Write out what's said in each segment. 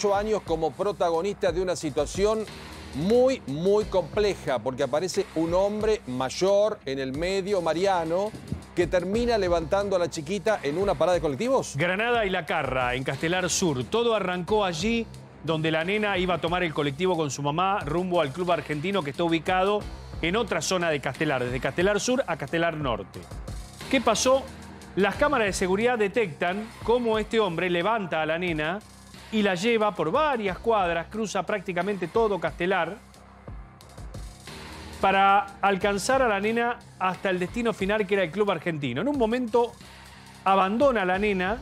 8 años como protagonista de una situación muy, muy compleja, porque aparece un hombre mayor en el medio, Mariano, que termina levantando a la chiquita en una parada de colectivos. Granada y La Carra, en Castelar Sur. Todo arrancó allí donde la nena iba a tomar el colectivo con su mamá rumbo al club argentino que está ubicado en otra zona de Castelar, desde Castelar Sur a Castelar Norte. ¿Qué pasó? Las cámaras de seguridad detectan cómo este hombre levanta a la nena y la lleva por varias cuadras, cruza prácticamente todo Castelar, para alcanzar a la nena hasta el destino final que era el club argentino. En un momento abandona a la nena,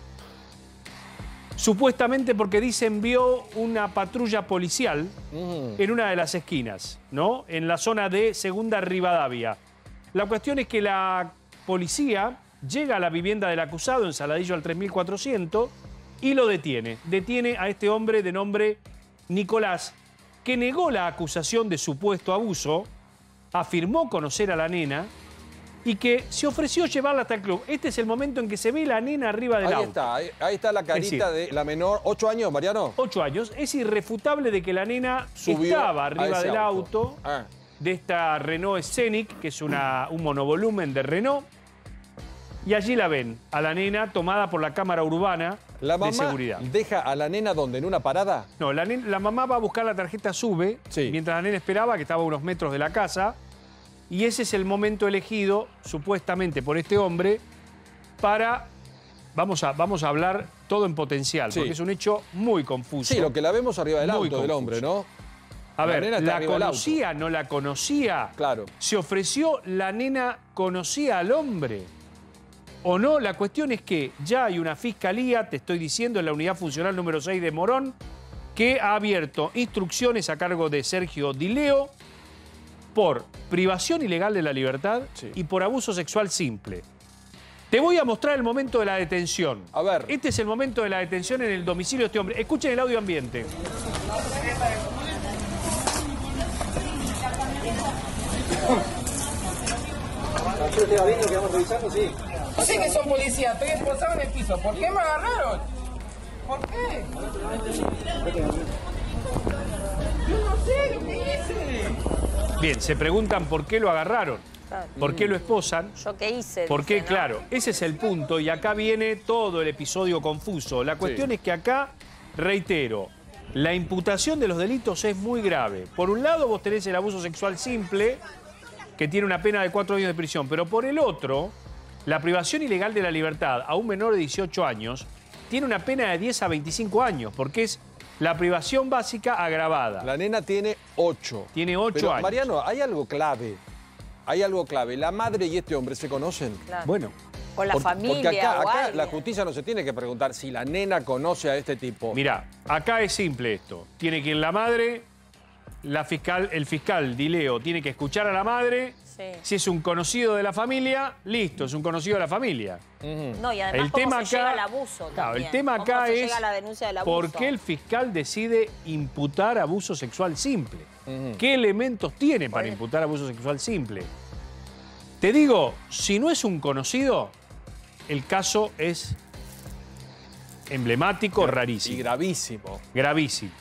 supuestamente porque dicen vio una patrulla policial en una de las esquinas, ¿no? En la zona de Segunda Rivadavia. La cuestión es que la policía llega a la vivienda del acusado en Saladillo al 3400 y lo detiene. Detiene a este hombre de nombre Nicolás, que negó la acusación de supuesto abuso, afirmó conocer a la nena y que se ofreció llevarla hasta el club. Este es el momento en que se ve la nena arriba del ahí auto. Está, ahí, ahí está la carita de la menor. ¿Ocho años, Mariano? Ocho años. Es irrefutable de que la nena Subió estaba arriba del auto. auto, Ah. de esta Renault Scenic, que es una, un monovolumen de Renault. Y allí la ven, a la nena tomada por la cámara urbana La de mamá seguridad. deja a la nena donde, en una parada. No, la, la mamá va a buscar la tarjeta SUBE, Sí. mientras la nena esperaba, que estaba a unos metros de la casa. Y ese es el momento elegido, supuestamente, por este hombre, para... Vamos a, vamos a hablar todo en potencial, Sí. porque es un hecho muy confuso. Sí, lo que la vemos arriba del Muy auto del hombre, ¿no? A La ver, ¿la conocía, no la conocía? Claro. ¿Se ofreció la nena conocía al hombre? ¿O no? La cuestión es que ya hay una fiscalía, te estoy diciendo, en la unidad funcional número 6 de Morón, que ha abierto instrucciones a cargo de Sergio Dileo por privación ilegal de la libertad Sí. y por abuso sexual simple. Te voy a mostrar el momento de la detención. A ver. Este es el momento de la detención en el domicilio de este hombre. Escuchen el audio ambiente. Yo sé que son policías, estoy esposado en el piso. ¿Por qué me agarraron? ¿Por qué? Yo no sé lo que hice. Bien, se preguntan por qué lo agarraron, por qué lo esposan. ¿Yo qué hice? ¿Por qué? Dice, ¿no? Claro, ese es el punto y acá viene todo el episodio confuso. La cuestión es que acá, reitero, la imputación de los delitos es muy grave. Por un lado vos tenés el abuso sexual simple, que tiene una pena de cuatro años de prisión, pero por el otro, la privación ilegal de la libertad a un menor de 18 años tiene una pena de 10 a 25 años, porque es la privación básica agravada. La nena tiene ocho. Tiene ocho Pero, años. Mariano, hay algo clave. Hay algo clave. La madre y este hombre se conocen. Claro. Bueno, Con la familia Porque acá, o acá la justicia no se tiene que preguntar si la nena conoce a este tipo. Mirá, acá es simple esto. Tiene que ir la madre, la fiscal, el fiscal Dileo tiene que escuchar a la madre. Sí. Si es un conocido de la familia, listo, es un conocido de la familia. No, y además el cómo tema se acá, llega al abuso Claro, el tema Cómo acá se es llega a la denuncia del abuso. por qué el fiscal decide imputar abuso sexual simple. ¿Qué elementos tiene para imputar abuso sexual simple? Te digo, si no es un conocido, el caso es emblemático, rarísimo. Y gravísimo. Gravísimo.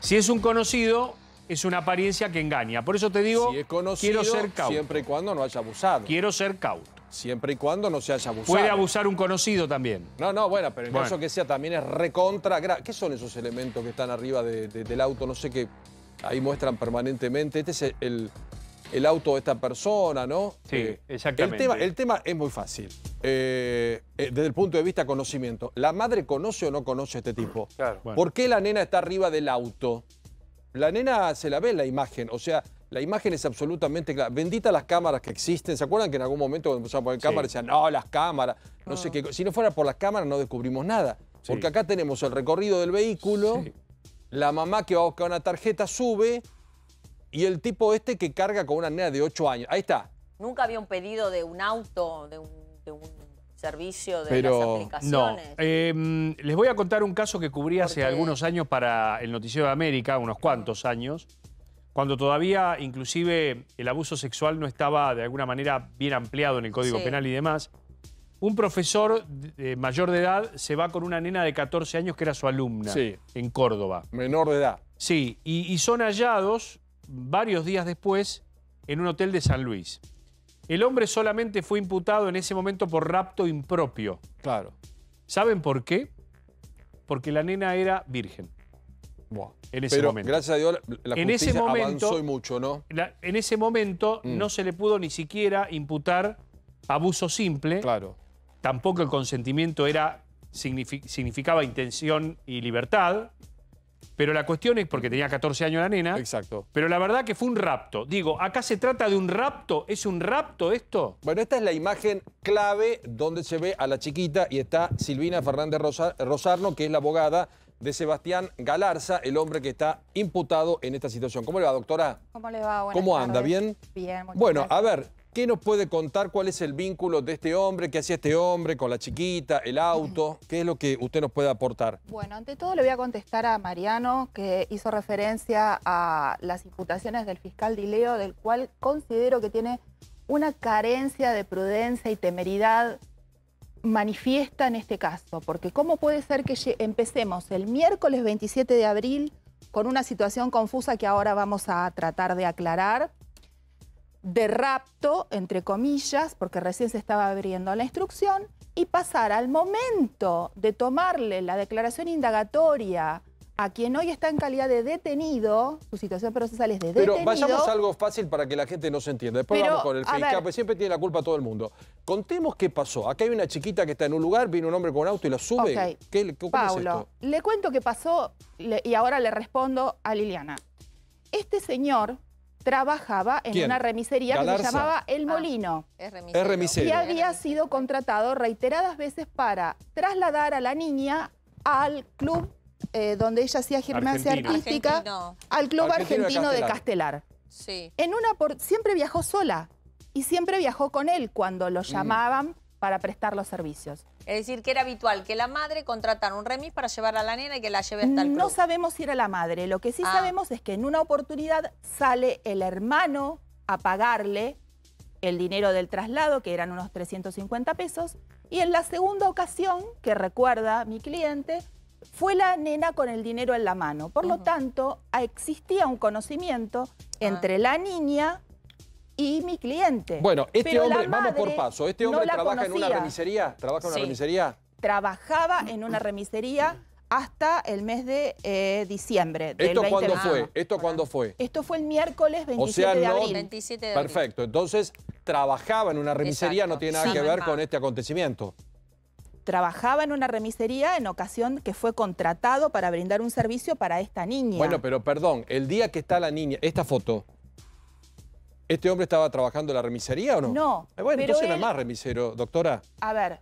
Si es un conocido, es una apariencia que engaña. Por eso te digo, si es conocido, quiero ser cauto. siempre y cuando no haya abusado. Quiero ser cauto. Siempre y cuando no se haya abusado. Puede abusar un conocido también. No, no, bueno, pero en Bueno. caso que sea también es recontra. ¿Qué son esos elementos que están arriba de- de- del auto? No sé qué. Ahí muestran permanentemente. Este es el, el auto de esta persona, ¿no? Sí, exactamente. El tema, el tema es muy fácil. Eh, eh, desde el punto de vista conocimiento. ¿La madre conoce o no conoce a este tipo? Claro. Bueno. ¿Por qué la nena está arriba del auto? La nena se la ve en la imagen, o sea, la imagen es absolutamente clara. Bendita las cámaras que existen. ¿Se acuerdan que en algún momento cuando empezaron a poner Sí. cámaras decían, no, las cámaras, no sé qué? co-". Si no fuera por las cámaras no descubrimos nada. Sí. Porque acá tenemos el recorrido del vehículo, Sí. la mamá que va a buscar una tarjeta sube y el tipo este que carga con una nena de 8 años. Ahí está. Nunca había un pedido de un auto, de un, de un servicio de Pero- las No, aplicaciones. eh, les voy a contar un caso que cubrí hace algunos años para el Noticiero de América, unos cuantos años, cuando todavía inclusive el abuso sexual no estaba de alguna manera bien ampliado en el Código Sí. Penal y demás. un profesor de- de mayor de edad se va con una nena de 14 años que era su alumna Sí. en Córdoba. Menor de edad. Sí, y, y son hallados varios días después en un hotel de San Luis. El hombre solamente fue imputado en ese momento por rapto impropio. Claro. ¿Saben por qué? Porque la nena era virgen. Buah. En ese Pero momento. gracias a Dios la- En ese justicia momento- avanzó y mucho, ¿no? La- en ese momento Mm. no se le pudo ni siquiera imputar abuso simple. Claro. Tampoco el consentimiento era, signifi- significaba intención y libertad. Pero la cuestión es, porque tenía 14 años la nena, Exacto. pero la verdad que fue un rapto. Digo, acá se trata de un rapto. ¿Es un rapto esto? Bueno, esta es la imagen clave donde se ve a la chiquita y está Silvina Fernández Rosa- Rosarno, que es la abogada de Sebastián Galarza, el hombre que está imputado en esta situación. ¿Cómo le va, doctora? ¿Cómo le va? Buenas ¿Cómo anda? tardes. ¿Bien? Bien, muchas Bueno, gracias. a ver, ¿qué nos puede contar? ¿Cuál es el vínculo de este hombre? ¿Qué hacía este hombre con la chiquita, el auto? ¿Qué es lo que usted nos puede aportar? Bueno, ante todo le voy a contestar a Mariano, que hizo referencia a las imputaciones del fiscal Dileo, del cual considero que tiene una carencia de prudencia y temeridad manifiesta en este caso. Porque ¿cómo puede ser que empecemos el miércoles 27 de abril con una situación confusa que ahora vamos a tratar de aclarar? De rapto, entre comillas, porque recién se estaba abriendo la instrucción, y pasar al momento de tomarle la declaración indagatoria a quien hoy está en calidad de detenido, su situación procesal es de Pero detenido. vayamos a algo fácil para que la gente no se entienda. Después Pero, vamos con el a fiscal, ver. porque siempre tiene la culpa todo el mundo. Contemos qué pasó. Acá hay una chiquita que está en un lugar, viene un hombre con un auto y la sube. Ok. ¿Qué, ¿Cómo Paulo, es esto? le cuento qué pasó le- y ahora le respondo a Liliana. Este señor trabajaba en ¿Quién? una remisería que se llamaba El Ah. Molino. Es remisero. Es remisero. y había sido contratado reiteradas veces para trasladar a la niña al club eh, donde ella hacía gimnasia Argentino. artística, Argentino. al club Argentino de argentino de Castelar. Castelar. Sí. En una por- siempre viajó sola y siempre viajó con él cuando Mm. lo llamaban para prestar los servicios. Es decir, que era habitual que la madre contratara un remis para llevar a la nena y que la lleve hasta el club. No sabemos si era la madre. Lo que sí Ah. sabemos es que en una oportunidad sale el hermano a pagarle el dinero del traslado, que eran unos 350 pesos, y en la segunda ocasión, que recuerda mi cliente, fue la nena con el dinero en la mano. Por lo tanto, existía un conocimiento Ah. entre la niña y mi cliente. Bueno, este Pero hombre, vamos por paso. Este hombre trabaja en una remisería. ¿Trabaja en una Sí. remisería? Trabajaba en una remisería hasta el mes de eh, diciembre del ¿Esto cuándo 2021. fue? ¿Esto cuándo fue? Esto fue el miércoles 27 O sea, de no- abril. 27 de abril. Perfecto. Entonces, trabajaba en una remisería, Exacto. no tiene nada Sí, que ver con este acontecimiento. Trabajaba en una remisería en ocasión que fue contratado para brindar un servicio para esta niña. Bueno, pero perdón, el día que está la niña, esta foto, ¿este hombre estaba trabajando en la remisería o no? No, Eh, bueno, pero entonces no es él- más remisero, doctora. A ver,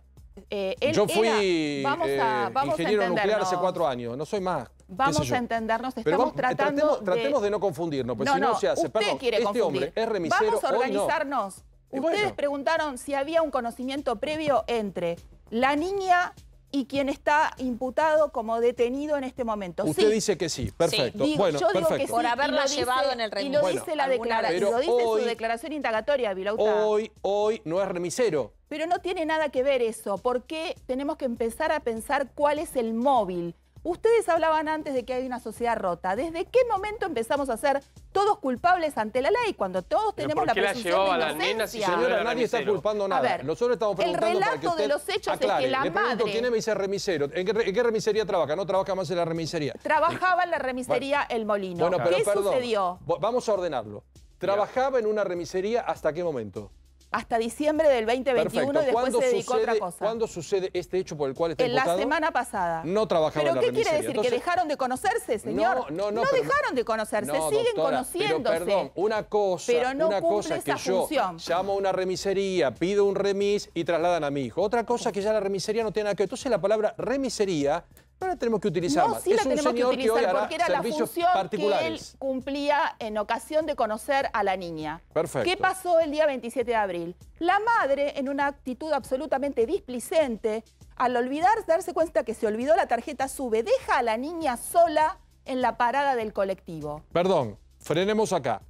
eh, él Yo era- fui vamos a, eh, vamos a ingeniero nuclear hace cuatro años, no soy más. Vamos a entendernos, estamos vamos, tratando tratemos, de... tratemos de no confundirnos, porque no, si no, no, se hace. usted Perdón, quiere este confundir. hombre es remisero, Vamos a hoy no. organizarnos. Ustedes bueno. preguntaron si había un conocimiento previo entre la niña y quien está imputado como detenido en este momento. Usted Sí, dice que sí, perfecto. Digo- bueno, yo digo que sí, Por y haberla lo dice- llevado en el Y remis. lo Bueno, dice, la, alguna declara- vez. y lo dice hoy- su declaración indagatoria, Vilauta. Hoy, hoy no es remisero. Pero no tiene nada que ver eso, porque tenemos que empezar a pensar cuál es el móvil. Ustedes hablaban antes de que hay una sociedad rota. ¿Desde qué momento empezamos a ser todos culpables ante la ley cuando todos ¿Pero tenemos por la qué la presunción llevaba de a la nena si Señora, nadie está culpando nada. ver, Nosotros estamos el preguntando para que relato de los hechos es que aclare. la Le pregunto madre- quién me dice remisero. ¿En qué, en qué remisería trabaja? No trabaja más en la remisería. Trabajaba en la remisería El Molino. Bueno, pero ¿Qué perdón. sucedió? Vamos a ordenarlo. ¿Trabajaba en una remisería hasta qué momento? Hasta diciembre del 2021 y después ¿Cuándo se dedicó a otra cosa. ¿Cuándo sucede este hecho por el cual está En la semana pasada. No trabajaba ¿Pero en la qué quiere decir? Entonces- ¿Que dejaron de conocerse, señor? No, no, no. pero- dejaron de conocerse, No, siguen doctora, conociéndose. Pero perdón, una cosa, Pero no una cosa que esa yo función. llamo a una remisería, pido un remis y trasladan a mi hijo. Otra cosa que ya la remisería no tiene nada que ver. Entonces la palabra remisería no la tenemos que utilizar No, más. sí es la un tenemos que señor que, utilizar hará porque era la función que él cumplía en ocasión de conocer a la niña. Perfecto. ¿Qué pasó el día 27 de abril? La madre, en una actitud absolutamente displicente, al olvidar, darse cuenta que se olvidó la tarjeta SUBE, deja a la niña sola en la parada del colectivo. Perdón, frenemos acá.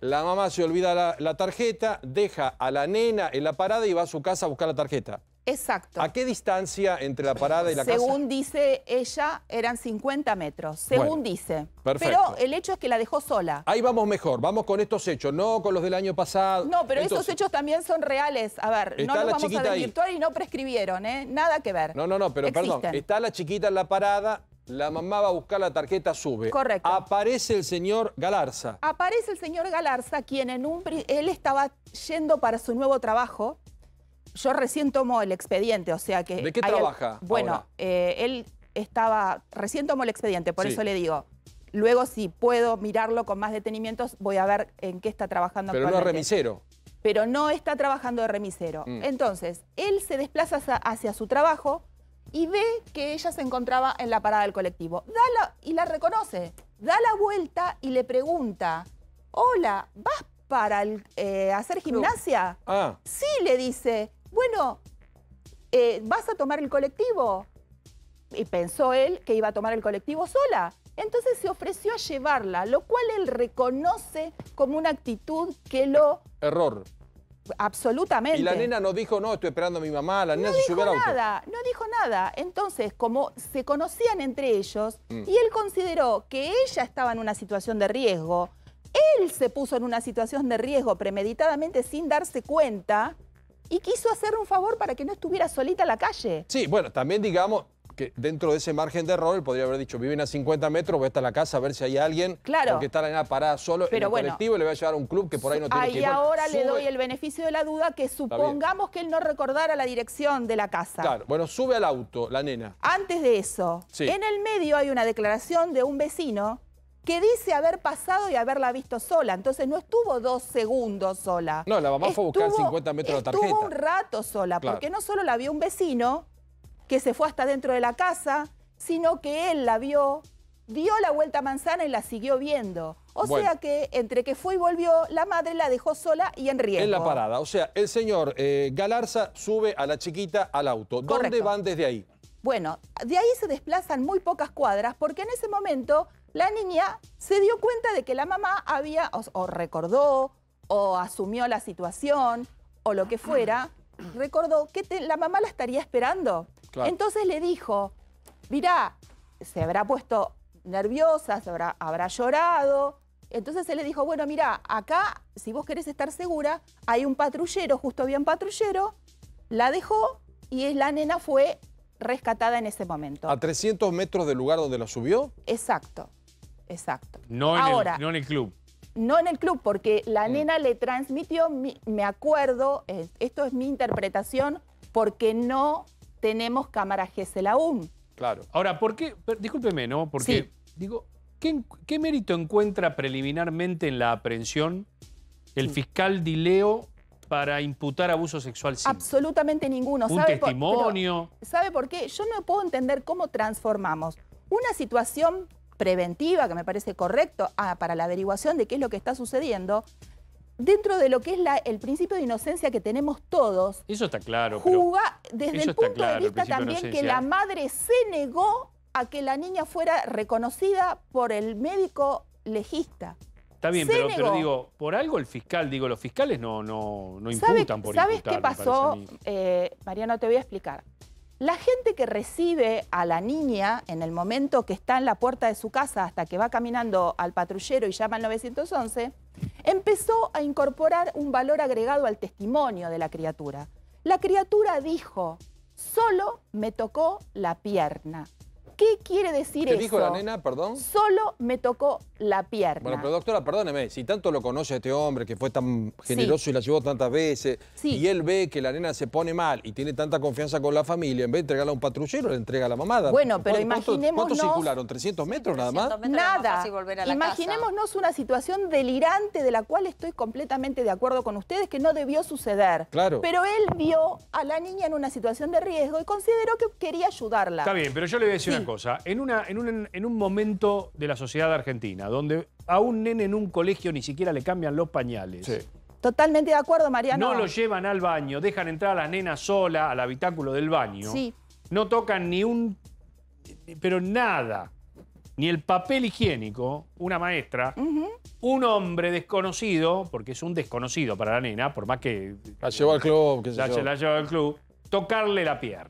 La mamá se olvida la, la tarjeta, deja a la nena en la parada y va a su casa a buscar la tarjeta. Exacto. ¿A qué distancia entre la parada y la casa? Según dice ella, eran 50 metros. Según Bueno, dice. perfecto. Pero el hecho es que la dejó sola. Ahí vamos mejor, vamos con estos hechos, no con los del año pasado. No, pero esos Entonces- hechos también son reales. A ver, no los vamos a desvirtuar y no prescribieron, ¿eh? Nada que ver. No, no, no, pero perdón, está la chiquita en la parada, la mamá va a buscar la tarjeta, sube. Correcto. Aparece el señor Galarza. Aparece el señor Galarza, quien en un él estaba yendo para su nuevo trabajo. Yo recién tomo el expediente, o sea que... ¿De qué trabaja Bueno, eh, él estaba... Recién tomo el expediente, por Sí. eso le digo. Luego, si puedo mirarlo con más detenimientos, voy a ver en qué está trabajando Pero no es remisero. pero no está trabajando de remisero. Mm. Entonces, él se desplaza hacia, hacia su trabajo y ve que ella se encontraba en la parada del colectivo. Da la- y la reconoce. Da la vuelta y le pregunta, hola, ¿vas para el, eh, hacer gimnasia? Ah, Sí, le dice, bueno, eh, ¿vas a tomar el colectivo? Y pensó él que iba a tomar el colectivo sola. Entonces se ofreció a llevarla, lo cual él reconoce como una actitud que lo error. absolutamente. Y la nena no dijo, no, estoy esperando a mi mamá, la nena no se dijo subió al auto. nada, no dijo nada. Entonces, como se conocían entre ellos Mm. y él consideró que ella estaba en una situación de riesgo, él se puso en una situación de riesgo premeditadamente sin darse cuenta y quiso hacerle un favor para que no estuviera solita en la calle. Sí, bueno, también digamos que dentro de ese margen de error, él podría haber dicho, viven a 50 metros, voy hasta la casa a ver si hay alguien. Claro. Porque está la nena parada solo en Pero el bueno. colectivo y le va a llevar a un club que por ahí no tiene Ahí que ir. Bueno, ahora le doy el beneficio de la duda que supongamos que él no recordara la dirección de la casa. Claro, bueno, sube al auto la nena. Antes de eso, Sí. en el medio hay una declaración de un vecino que dice haber pasado y haberla visto sola. Entonces no estuvo dos segundos sola. No, la mamá fue a buscar 50 metros la Estuvo tarjeta. un rato sola, Claro. porque no solo la vio un vecino que se fue hasta dentro de la casa, sino que él la vio, dio la vuelta a manzana y la siguió viendo. O Bueno. sea que entre que fue y volvió, la madre la dejó sola y en riesgo. En la parada. O sea, el señor eh, Galarza sube a la chiquita al auto. ¿Dónde Correcto. van desde ahí? Bueno, de ahí se desplazan muy pocas cuadras porque en ese momento la niña se dio cuenta de que la mamá había, o, o recordó, o asumió la situación, o lo que fuera, recordó que te- la mamá la estaría esperando. Claro. Entonces le dijo, mirá, se habrá puesto nerviosa, se habrá, habrá llorado. Entonces él le dijo, bueno, mira, acá, si vos querés estar segura, hay un patrullero, justo había un patrullero, la dejó y la nena fue rescatada en ese momento. ¿A 300 metros del lugar donde la subió? Exacto, exacto. No en, Ahora, el, no en el club. no en el club, porque la Mm. nena le transmitió, mi- me acuerdo, eh, esto es mi interpretación, porque no tenemos cámara GESEL aún. Claro. Ahora, ¿por qué? per- Discúlpeme, ¿no? Porque, Sí. digo, ¿qué, mérito encuentra preliminarmente en la aprehensión el fiscal Dileo para imputar abuso sexual simple? Absolutamente ninguno. Un ¿Sabe por- testimonio. pero, ¿Sabe por qué? Yo no puedo entender cómo transformamos una situación preventiva, que me parece correcto, para la averiguación de qué es lo que está sucediendo, dentro de lo que es la- el principio de inocencia que tenemos todos, Eso está claro, Juga desde el punto claro, de vista de también que la madre se negó a que la niña fuera reconocida por el médico legista. está bien, pero, digo, por algo el fiscal, digo, los fiscales no, no, no ¿Sabe- imputan por ¿Sabes imputar, qué pasó? Eh, Mariano, te voy a explicar. La gente que recibe a la niña en el momento que está en la puerta de su casa hasta que va caminando al patrullero y llama al 911, empezó a incorporar un valor agregado al testimonio de la criatura. La criatura dijo, solo me tocó la pierna. ¿Qué quiere decir ¿Qué eso? dijo la nena, perdón? Solo me tocó la pierna. Bueno, pero doctora, perdóneme, si tanto lo conoce a este hombre que fue tan generoso y la llevó tantas veces, Sí. y él ve que la nena se pone mal y tiene tanta confianza con la familia, en vez de entregarla a un patrullero, le entrega a la mamada. Bueno, pero ¿Cuánto- ¿Cuánto imaginémonos- circularon? ¿300 metros nada más? 300 metros era más Nada. fácil volver a la Imaginémonos una situación delirante de la cual estoy completamente de acuerdo con ustedes que no debió suceder. Claro. Pero él vio a la niña en una situación de riesgo y consideró que quería ayudarla. Está bien, pero yo le voy a decir Sí. una cosa. En, una, en, un, en un momento de la sociedad argentina, donde a un nene en un colegio ni siquiera le cambian los pañales, Sí. Totalmente de acuerdo, Mariano. no lo llevan al baño, dejan entrar a la nena sola al habitáculo del baño, Sí. no tocan ni un... pero nada, ni el papel higiénico, una maestra, un hombre desconocido, porque es un desconocido para la nena, por más que La llevó al club, qué sé la, yo. la lleva al club, tocarle la pierna.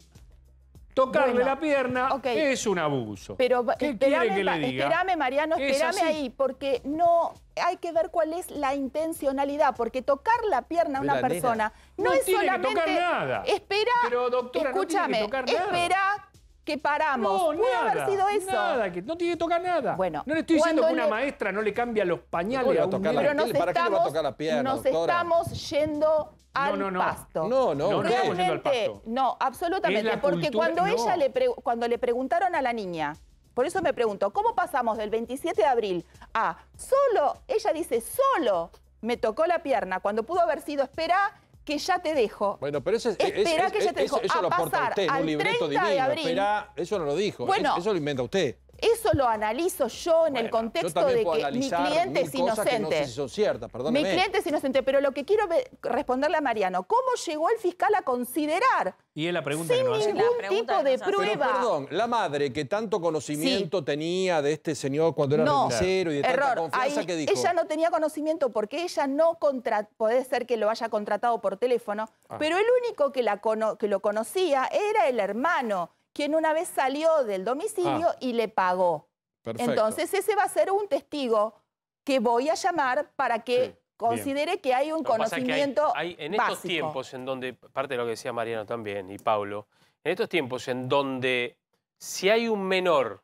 Tocarle Bueno, la pierna es un abuso. Pero ¿Qué espérame, quiere que le diga? espérame, Mariano, Es espérame así. ahí, porque no hay que ver cuál es la intencionalidad, porque tocar la pierna a una persona No no, es tiene que solamente tocar nada. espera, Pero, doctora, no tiene que escúchame, tocar nada. espera que paramos. No, Pudo nada, haber sido eso. Nada, que no tiene que tocar nada. Bueno, no le estoy diciendo que una le- maestra no le cambia los ¿Cómo pañales a un tocar la niño. Pero nos ¿Para qué le va a tocar la pierna, nos doctora? estamos yendo al no, no. pasto. No, no, No, no al Realmente, pasto. no, absolutamente. Es la Porque cultura- cuando no. ella le pre- cuando le preguntaron a la niña, por eso me pregunto, ¿cómo pasamos del 27 de abril a solo, ella dice, solo me tocó la pierna, cuando pudo haber sido, espera que ya te dejo. Bueno, pero eso, es, Espera es- que ya te eso, dijo, eso a lo aporta usted en un al libreto 30 de divino. abril. Esperá, eso no lo dijo. Bueno, eso, eso lo inventa usted. Eso lo analizo yo en el contexto de que mi cliente es que no inocente. sé si son ciertas, Mi cliente es inocente, pero lo que quiero responderle a Mariano, ¿cómo llegó el fiscal a considerar Y es la pregunta sin que hace. ningún La pregunta tipo que de. Pero prueba? perdón, la madre que tanto conocimiento tenía de este señor cuando era remisero y de tanta error. confianza, Ahí ¿qué dijo? Ella no tenía conocimiento porque ella no contra, puede ser que lo haya contratado por teléfono, Ah. pero el único que, la cono- que lo conocía era el hermano, quien una vez salió del domicilio Ah. y le pagó. Perfecto. Entonces ese va a ser un testigo que voy a llamar para que Sí, considere que hay un hay- conocimiento hay, en estos básico. tiempos en donde, parte de lo que decía Mariano también y Paulo, en estos tiempos en donde si hay un menor,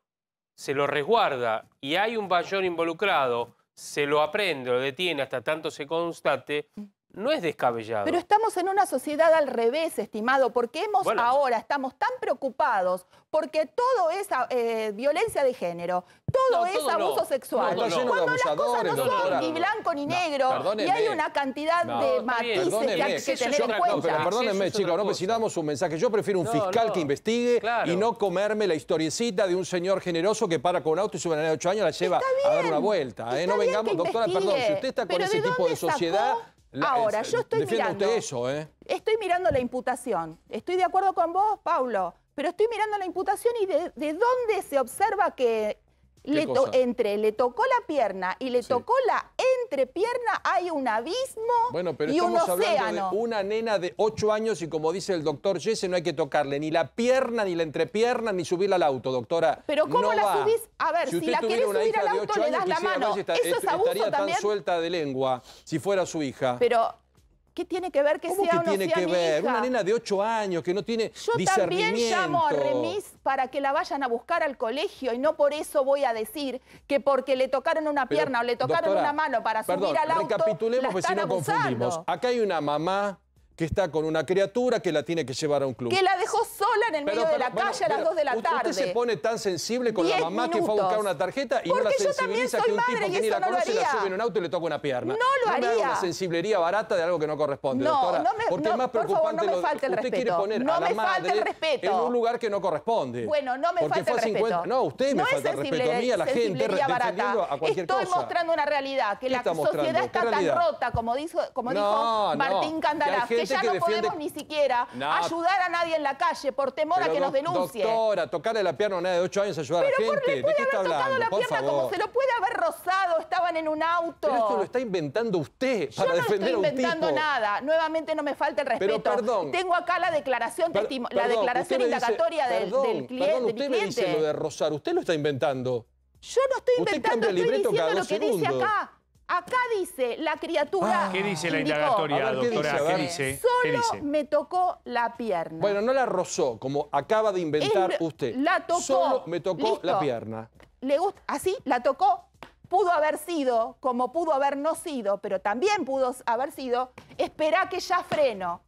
se lo resguarda y hay un mayor involucrado, se lo aprende, lo detiene hasta tanto se constate, no es descabellado. Pero estamos en una sociedad al revés, estimado, porque hemos Bueno. ahora, estamos tan preocupados porque todo es eh, violencia de género, todo No, es todo no. abuso sexual. No, Cuando las cosas no son ni blanco ni No, negro, y hay una cantidad No, de matices que hay que tener en cuenta. pero perdónenme, chicos, no, pues si cosa. damos un mensaje. Yo prefiero un No, fiscal no. que investigue Claro. y no comerme la historiecita de un señor generoso que para con un auto y su de 8 años la lleva a dar una vuelta. ¿eh? No vengamos, doctora, perdón, si usted está con ese ¿de tipo de dónde Ahora, yo estoy mirando. eso, ¿eh? Estoy mirando la imputación. Estoy de acuerdo con vos, Paulo, pero estoy mirando la imputación y de, de dónde se observa que le to- cosa? entre le tocó la pierna y le Sí. tocó la entrepierna hay un abismo Bueno, pero y un estamos hablando océano. de una nena de 8 años y como dice el doctor Jesse, no hay que tocarle ni la pierna, ni la entrepierna, ni subirla al auto, doctora. Pero ¿cómo No la va. subís? A ver, si usted la querés una subir al de auto, ocho le años, das la quisiera ver mano. si esta- ¿Eso es abuso estaría también? tan suelta de lengua si fuera su hija. Pero, ¿qué tiene que ver que ¿Cómo sea que o no tiene sea que mi ver? hija? Una nena de 8 años que no tiene Yo también discernimiento. llamo a remis para que la vayan a buscar al colegio y no por eso voy a decir que porque le tocaron una Pero, pierna o le tocaron doctora, una mano para perdón, subir al auto, recapitulemos, la si están confundimos. abusando. Acá hay una mamá que está con una criatura que la tiene que llevar a un club. Que la dejó sola en el medio de la bueno, calle a las pero 2 de la tarde. Usted se pone tan sensible con la mamá que fue a buscar minutos. una tarjeta y no la Porque yo también sensibiliza soy que un madre tipo que ni la no conoce la sube en un auto y le toca una pierna. No lo haga haría. una sensiblería barata de algo que no corresponde, No, doctora. no me- porque no, es más por favor, preocupante no me falte el usted quiere respeto. poner No a la me falte el madre respeto. en un lugar que no corresponde. Bueno, no me Porque falta el fue a 50 respeto. No, usted me no es falta el respeto a mí, a la gente, defendiendo a cualquier Estoy cosa. mostrando una realidad, que ¿Qué la sociedad está ¿Qué tan rota, como dijo, como No, dijo no, Martín que ya no defiende- podemos ni siquiera No. ayudar a nadie en la calle por temor a Pero, que nos denuncie. Doctora, tocarle la pierna a una nena de 8 años ayudar Pero a la gente. le ¿De puede haber tocado hablando? la Por pierna favor. como se lo puede haber rozado, estaban en un auto. Pero esto lo está inventando usted Yo para no defender estoy a un inventando tipo. nada. Nuevamente no me falta el Pero respeto. perdón. Tengo acá la declaración, Per- la declaración usted me dice- indagatoria del, perdón, del cliente, Perdón, de mi usted me dice cliente. lo de Rosario. Usted lo está inventando. Yo no estoy Usted inventando, estoy diciendo lo que dice acá. Acá dice, la criatura Ah. ¿Qué dice la indicó, indagatoria, A ver, ¿qué doctora? dice? ¿Qué dice? ¿Qué Solo dice? me tocó la pierna. Bueno, no la rozó, como acaba de inventar Es- usted. la tocó. Solo me tocó Listo. la pierna. le gusta, así la tocó. Pudo haber sido, como pudo haber no sido, pero también pudo haber sido, espera que ya freno.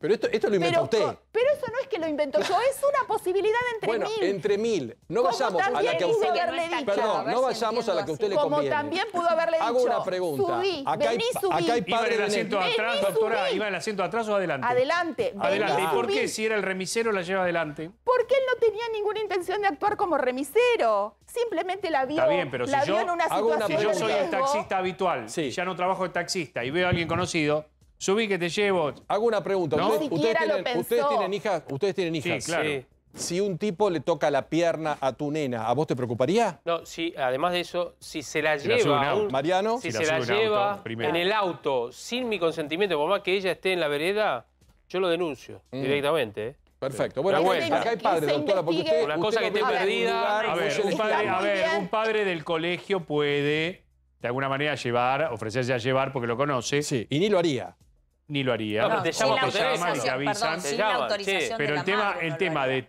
Pero esto, esto lo inventó Pero, usted. pero eso no es que lo inventó yo, es una posibilidad entre Bueno, mil. entre mil. No Como vayamos a la que a usted... dicho. Perdón, a no si vayamos a la que a usted le Como conviene. también pudo haberle Hago dicho, una pregunta. subí, acá vení, subí. acá hay ¿Iba en padre el asiento atrás, Vení, doctora? subí. ¿Iba en el asiento atrás o adelante? Adelante, vení, Adelante. ¿Y por qué si era el remisero la lleva adelante? Porque él no tenía ninguna intención de actuar como remisero. Simplemente la vio, Está bien, pero si la yo vio en una hago una Si situación yo soy el taxista habitual Sí. ya no trabajo de taxista y veo a alguien conocido, subí que te llevo. Hago una pregunta. No. Ustedes, tienen, pensó. ustedes tienen hijas. Ustedes tienen hijas. claro. Sí. Si un tipo le toca la pierna a tu nena, ¿a vos te preocuparía? No, sí, además de eso, si se la Si la sube un lleva auto. un- Mariano. si Si la se la auto, lleva primero. en el auto sin mi consentimiento, por más que ella esté en la vereda, yo lo denuncio Mm. directamente. ¿eh? Perfecto. Bueno, vuelta. acá hay Que padre, se doctora, porque usted... Una cosa usted que esté perdida. A ver, un padre, a ver, un padre del colegio puede, de alguna manera, llevar, ofrecerse a llevar porque lo conoce, Sí, y ni lo haría. Ni lo haría. No, pero te sin llaman por teléfono. y te autorización, avisan. perdón, Te sin la llaman, autorización. Pero de el la tema, el tema haría. de,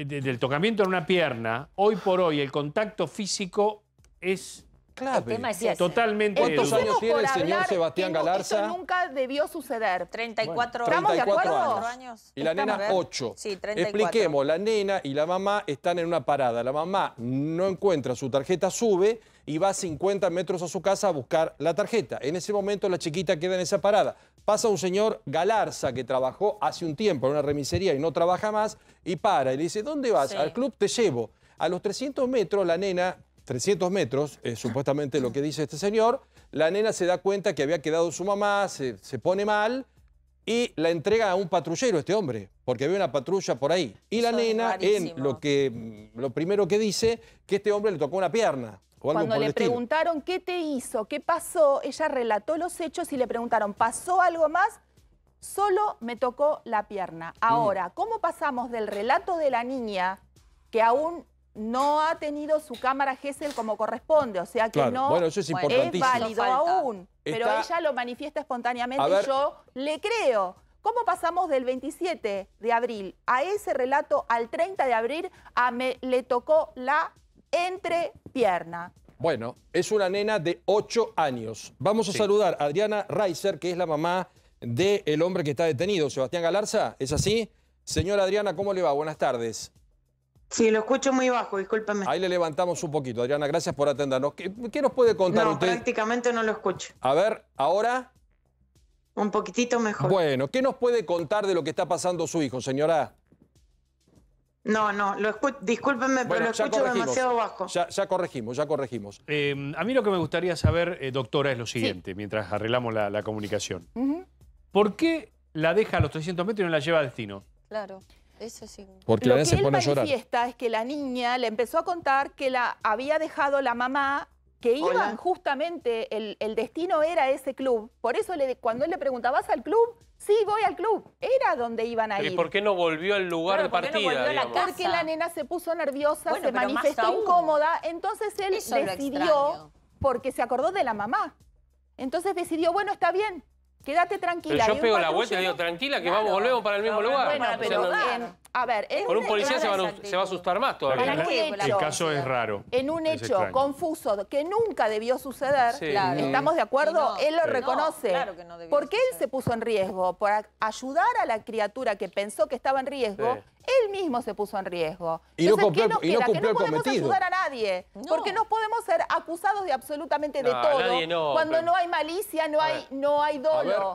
eh, de- del tocamiento en una pierna, hoy por hoy el contacto físico es El Clave. tema es ese. totalmente... ¿Cuántos años tiene el señor Sebastián no- Galarza? Esto nunca debió suceder. 34 ¿Estamos de 34 acuerdo? años. Y la Estamos- nena a ver. 8. Sí, 34. Expliquemos, la nena y la mamá están en una parada. La mamá no encuentra su tarjeta, sube y va 50 metros a su casa a buscar la tarjeta. En ese momento la chiquita queda en esa parada. Pasa un señor Galarza que trabajó hace un tiempo en una remisería y no trabaja más y para y le dice, ¿dónde vas? Sí. Al club te llevo. A los 300 metros la nena, 300 metros es supuestamente lo que dice este señor, la nena se da cuenta que había quedado su mamá, se, se pone mal y la entrega a un patrullero este hombre, porque había una patrulla por ahí. Y la Eso nena, en lo que mm, lo primero que dice, que este hombre le tocó una pierna o algo Cuando por le el preguntaron qué te hizo, qué pasó, ella relató los hechos y le preguntaron, ¿pasó algo más? Solo me tocó la pierna. Mm. Ahora, ¿cómo pasamos del relato de la niña que aún no ha tenido su cámara Gesell como corresponde? O sea que Claro, no bueno, eso es válido aún, pero Está- ella lo manifiesta espontáneamente ver. y yo le creo. ¿Cómo pasamos del 27 de abril a ese relato al 30 de abril a me le tocó la entrepierna? Bueno, es una nena de 8 años. Vamos a Sí. saludar a Adriana Reiser, que es la mamá del hombre que está detenido, Sebastián Galarza. ¿Es así? Señora Adriana, ¿cómo le va? Buenas tardes. Sí, lo escucho muy bajo, discúlpeme. Ahí le levantamos un poquito. Adriana, gracias por atendernos. ¿Qué, qué nos puede contar No, usted? prácticamente no lo escucho. A ver, ahora. Un poquitito mejor. Bueno, ¿qué nos puede contar de lo que está pasando su hijo, señora? No, no, lo escu- discúlpeme, pero lo ya escucho corregimos. demasiado bajo. Ya, ya corregimos, ya corregimos. Eh, a mí lo que me gustaría saber, eh, doctora, es lo siguiente, mientras arreglamos la, la comunicación. ¿Por qué la deja a los 300 metros y no la lleva a destino? Claro, eso sí. Porque Lo que se él pone a llorar. manifiesta es que la niña le empezó a contar que la había dejado la mamá, que Hola. iban justamente, el, el destino era ese club. Por eso le, cuando él le preguntaba, ¿vas al club? Sí, voy al club. Era donde iban a Pero ¿y ir. por qué no volvió al lugar Claro, de ¿por qué no partida? volvió a la casa? Porque la nena se puso nerviosa, Bueno, se manifestó incómoda, entonces él Eso decidió, porque se acordó de la mamá. Entonces decidió, bueno, está bien, quédate tranquila. Pero Y yo un pego la vuelta y digo, tranquila, que Claro. vamos, volvemos para el mismo Pero lugar. Bueno, pero, O sea, en- a ver, en con un policía se, van va a asustar más todavía. ¿Para el, qué el hecho? caso es raro. en un Es hecho extraño. confuso que nunca debió suceder, Sí. Claro. ¿estamos de acuerdo? No, él lo no, reconoce. claro que no debió porque él suceder. se puso en riesgo, por ayudar a la criatura que pensó que estaba en riesgo, Sí. Él mismo se puso en riesgo. Y no Entonces, cumplió ¿qué nos y no cumplió que no podemos cometido. ayudar a nadie, No. porque no podemos ser acusados de absolutamente de No, todo, nadie no, cuando pero- no hay malicia, no hay, no hay dolo.